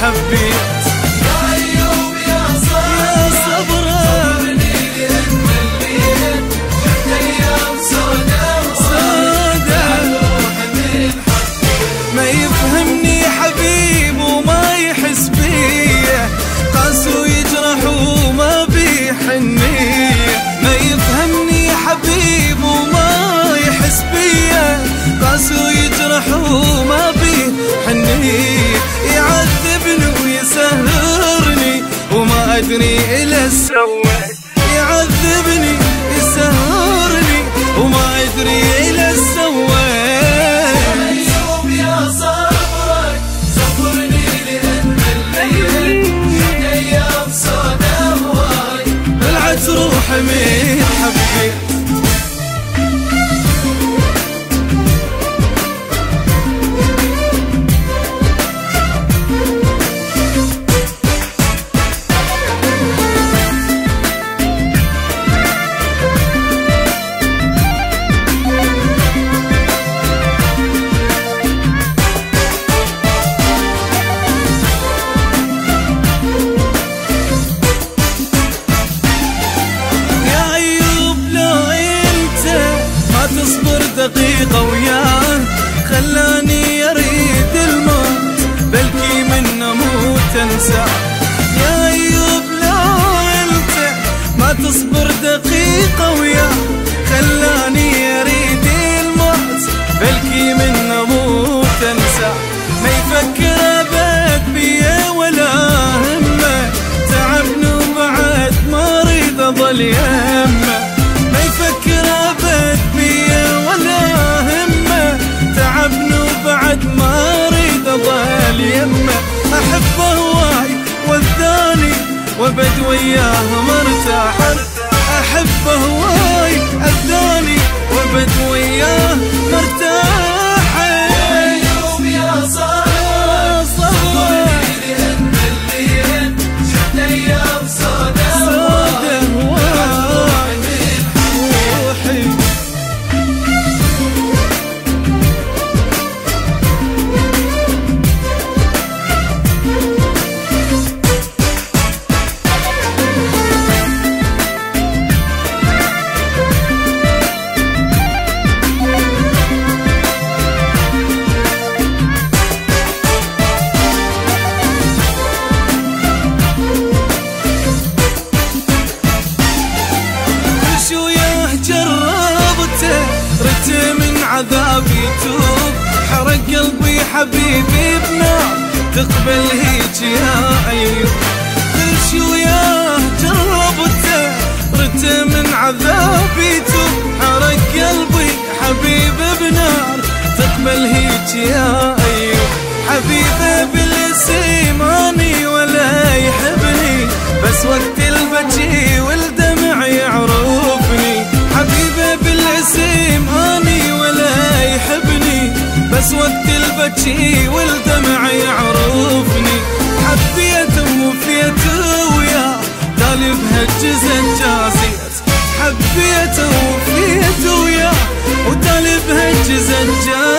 حبيت. يا أيوب يا صبرني شفت أيام من حبيت ما يفهمني حبيب وما يحس بيا. ويجرح وما ما يفهمني حبيب وما يحس بيا. ويجرح وما أدري الا سويت أموت انسى يا أيوب لو أنت ما تصبر دقيقة وياه خلاني أريد الموت بلكي من أموت انسى ما يفكر ابد بيا ولا همه. تعبني وبعد ما أريد اظل يمه ما يفكر ابد بيا ولا همه. تعبني وبعد ما أريد اظل يمه والثاني وابد وياه مرتاح أحبه هواي الثاني وابد وياه حبيبي بنار تقبل هيك يا ايوب وش وياه جربته رت من عذابي توب حرق قلبي. حبيبي بنار تقبل هيك يا ايوب حبيبي بالسيماني بس وقت البكي والدمع يعرفني. حبيت ووفيته ويا دالي بهجز انجازي حبيت ووفيته ويا ودالي بهجز انجازي